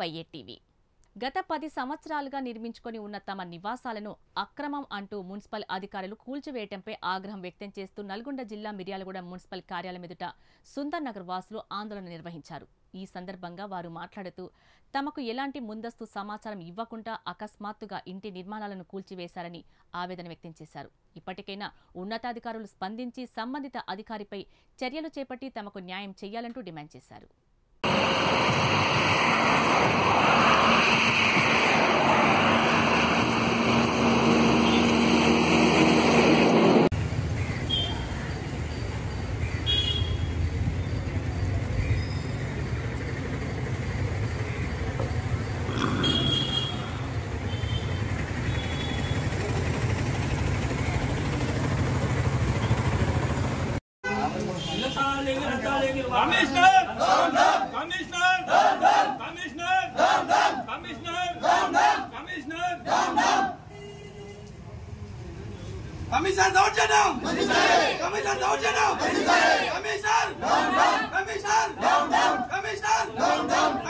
YATV గత పది సంవత్సరాలుగా నిర్మించుకొని ఉన్న తమ నివాసాలను అక్రమం అంటూ మున్సిపల్ అధికారులు కూల్చివేయటంపై ఆగ్రహం వ్యక్తం చేస్తూ నల్గొండ జిల్లా మిర్యాలగూడ మున్సిపల్ కార్యాలయం ఎదుట సుందర్ నగర్ వాసులు ఆందోళన నిర్వహించారు. ఈ సందర్భంగా వారు మాట్లాడుతూ తమకు ఎలాంటి ముందస్తు సమాచారం ఇవ్వకుండా అకస్మాత్తుగా ఇంటి నిర్మాణాలను కూల్చివేశారని ఆవేదన వ్యక్తం చేశారు. ఇప్పటికైనా ఉన్నతాధికారులు స్పందించి సంబంధిత అధికారిపై చర్యలు చేపట్టి తమకు న్యాయం చేయాలంటూ డిమాండ్ చేశారు. लेंगे हटा लेंगे commissioner commissioner commissioner commissioner commissioner Commissioner don't you know? Commissioner don't you know? Commissioner! Commissioner! Commissioner! Commissioner!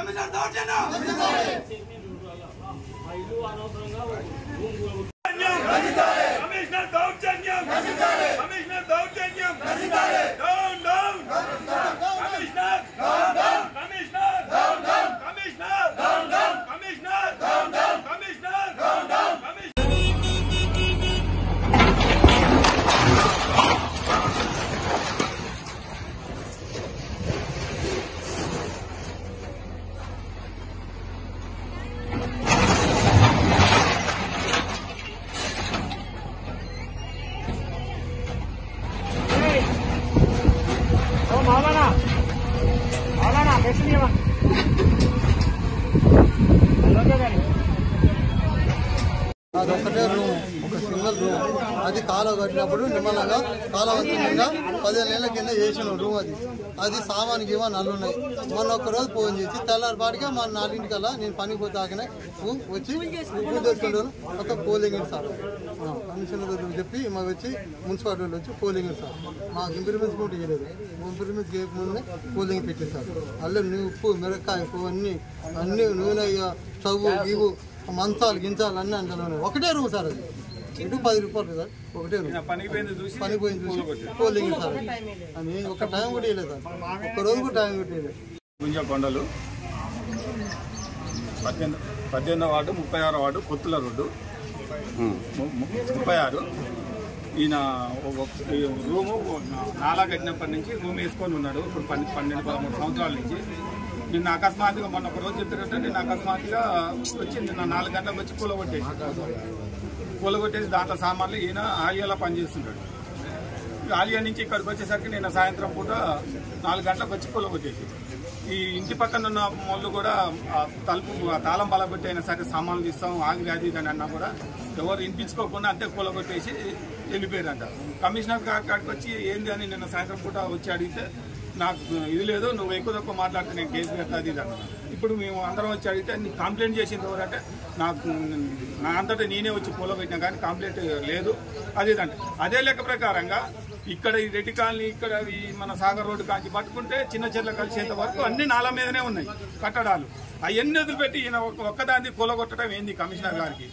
అదొక్కటే రూమ్ ఒక సింగిల్ రూమ్ అది కాలువ కట్టినప్పుడు నిమ్మలంగా కాలవంతంగా పదిహేను నెలల కింద చేసిన రూమ్ అది. అది సామాన్ గీమాన్ అల్లు ఉన్నాయి మొన్న ఒక్క రోజు ఫోన్ చేసి తెల్లారిపాటిగా మా నాలుగింటికల్లా నేను పనికి పోతాకనే వచ్చి చేసుకుంటాను ఒక పోలింగ్ సార్. కమిషనర్ దగ్గర చెప్పి మాకు వచ్చి మున్సిపాలిటీ వాళ్ళు వచ్చి పోలింగ్ సార్. మాకు ఇంప్రూవ్మెంట్స్ కూడా ఇవ్వలేదు ఇంప్రూవ్మెంట్స్ చేయకముందే పోలింగ్ పెట్టేశారు అల్లం నువ్వు ఉప్పు మిరకాయ అన్ని అన్ని నూనె స్టవ్ ఇవు మంచాలు గించాలు అన్నీ అందులో ఉన్నాయి ఒకటే రూమ్ సార్ అది. ఇటు పది రూపాయలు సార్. ఒకటే చూసి పని పోయింది చూసి పోలింగ్ సార్. అని ఒక టైం కూడా ఇవ్వలేదు సార్. ఒక్క రోజు కూడా టైం కూడా ఇవ్వలేదు గుంజ కొండలు. పద్దెనిమిది పద్దెనిమిదో వార్డు ముప్పై ఆరో వార్డు కొత్తుల రోడ్డు. ముప్పై ఆరు. ఈయన రూము నాలా కట్టినప్పటి నుంచి రూమ్ వేసుకొని ఉన్నాడు. ఇప్పుడు పన్నె పన్నెండు పదమూడు సంవత్సరాల నుంచి. నిన్న అకస్మాత్తుగా మొన్న ఒక రోజు చెప్పారంటే నిన్న అకస్మాత్తుగా వచ్చి నిన్న నాలుగు గంటలకు వచ్చి కూలగొట్టేసి కూలగొట్టేసి దాంట్లో సామాన్లు ఈయన ఆలియాలో పనిచేస్తుంటాడు. ఆలియా నుంచి ఇక్కడికి వచ్చేసరికి నిన్న సాయంత్రం పూట నాలుగు గంటలకు వచ్చి కూలగొట్టేసి ఈ ఇంటి పక్కన ఉన్న వాళ్ళు కూడా తలుపు తాళం బలగొట్టి అయినా సరే సామాన్లు తీస్తాం ఆగిరి అది అని అన్నా కూడా ఎవరు వినిపించుకోకుండా అంతే కూలగొట్టేసి వెళ్ళిపోయారంట. కమిషనర్ కాడికి వచ్చి ఏంది అని నిన్న సాయంత్రం పూట వచ్చి అడిగితే నాకు ఇది లేదు నువ్వు ఎక్కువ తక్కువ మాట్లాడితే నేను కేసు పెడతా అది ఇది ఇప్పుడు మేము అందరం వచ్చి అడిగితే నీకు కంప్లైంట్ చేసింది ఎవరంటే నాకు నా అంతటా నేనే వచ్చి కూలబెట్టినా కానీ కంప్లైంట్ లేదు. అదేదంటే అదే లెక్క ప్రకారంగా ఇక్కడ ఈ రెడ్డి కాలనీ ఇక్కడ ఈ మన సాగర్ రోడ్డు కాంచి పట్టుకుంటే చిన్న చెట్ల కలిసేంత వరకు అన్ని నాల మీదనే ఉన్నాయి కట్టడాలు. అవన్నీ వదిలిపెట్టి ఈయన ఒక్కదాన్ని కూలగొట్టడం ఏంది కమిషనర్ గారికి?